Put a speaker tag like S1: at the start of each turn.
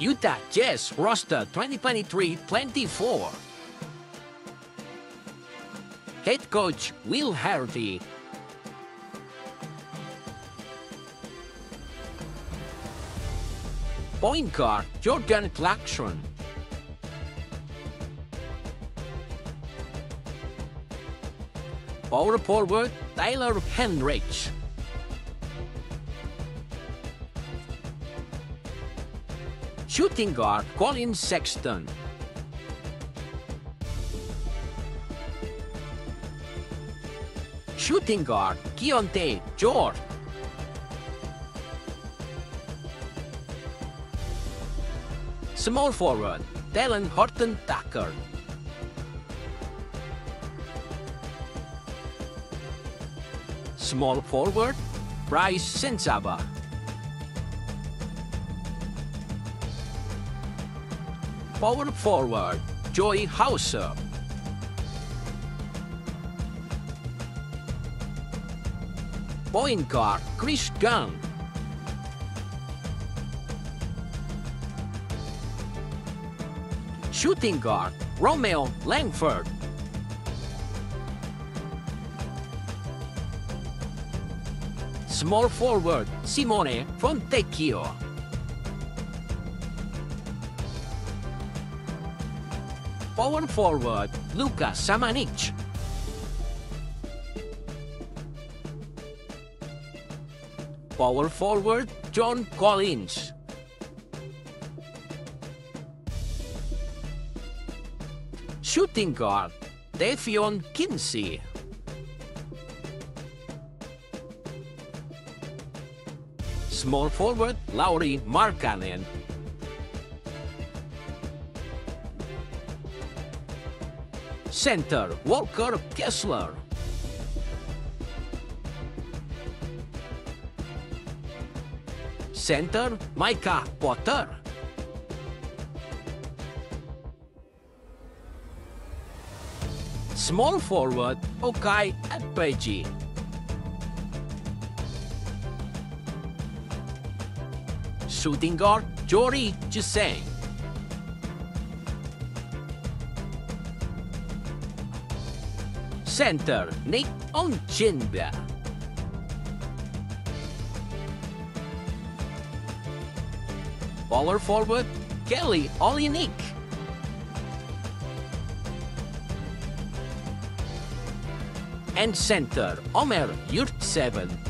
S1: Utah Jazz roster 2023-24. Head coach Will Hardy. Point guard Jordan Clarkson. Power forward Taylor Hendricks. Shooting guard Collin Sexton. Shooting guard Keyonte George. Small forward Talen Horton Tucker. Small forward Brice Sensabaugh. Power forward Joey Hauser. Point guard Kris Dunn. Shooting guard Romeo Langford. Small forward Simone Fontecchio. Power forward Luka Samanic. Power forward John Collins. Shooting guard Taevion Kinsey. Small forward Lauri Markkanen. Center Walker Kessler. Center Micah Potter. Small forward Ochai Agbaji. Shooting guard Johnny Juzang. Center Nick Ongenda. Power forward Kelly Olynyk. And center Omer Yurtseven.